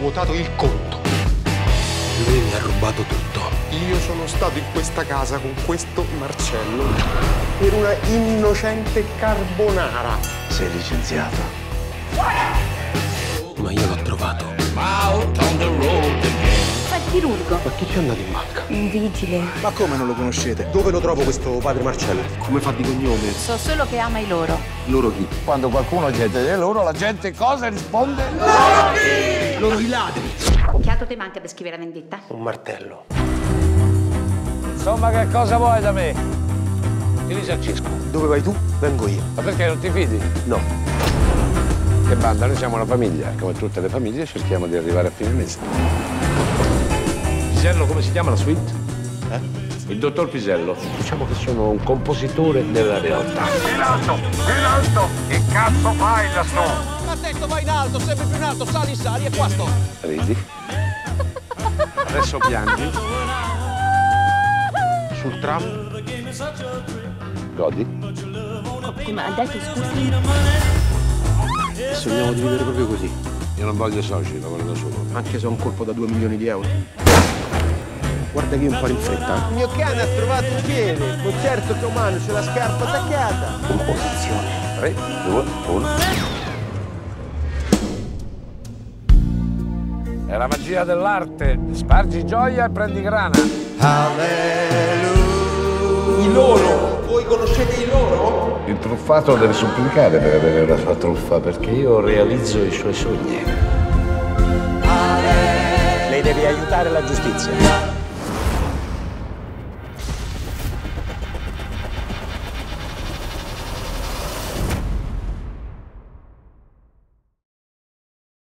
svuotato il conto. Lui mi ha rubato tutto. Io sono stato in questa casa con questo Marcello per una innocente carbonara. Sei licenziato. Ma io l'ho trovato. Il chirurgo. Ma chi ci è andato in banca? Un vigile. Ma come non lo conoscete? Dove lo trovo questo padre Marcello? Come fa di cognome? So solo che ama i loro. Loro chi? Quando qualcuno chiede di loro, la gente cosa risponde? Loro i ladri. Che altro ti manca per scrivere la vendetta? Un martello. Insomma, che cosa vuoi da me? Ti risarcisco. Dove vai tu? Vengo io. Ma perché non ti fidi? No. Che banda, noi siamo una famiglia. Come tutte le famiglie cerchiamo di arrivare a fine mese. Pisello, come si chiama la suite? Eh? Il dottor Pisello. Diciamo che sono un compositore della realtà. In alto, in alto! Che cazzo fai lassù? Ha detto vai in alto, sempre più in alto, sali, sali e qua sto. Ridi. Adesso piangi. Sul tram? Godi. Come ha detto, scusi? Sogniamo di vivere proprio così. Io non voglio soci, lavoro da solo. Anche se ho un colpo da 2 milioni di euro. Guarda che io imparo in fretta. Il mio cane ha trovato un piede, con certo che umano c'è la scarpa attaccata. Composizione. 3, 2, 1. È la magia dell'arte. Spargi gioia e prendi grana. I loro, voi conoscete i loro? Il truffato deve supplicare per avere la sua truffa, perché io realizzo i suoi sogni. Lei deve aiutare la giustizia.